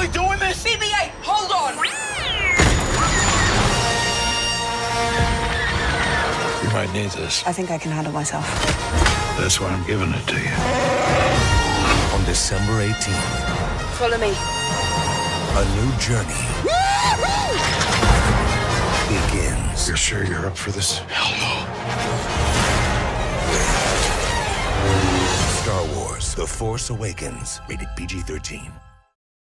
really doing this? BB-8, hold on. You might need this. I think I can handle myself. That's why I'm giving it to you. On December 18th, Follow me. a new journey begins. You're sure you're up for this? Hell no. Star Wars The Force Awakens, rated PG 13.